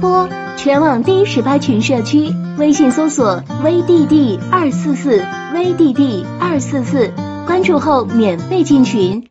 播全网第十八群社区微信搜索 vdd 二四四 vdd 二四四关注后免费进群。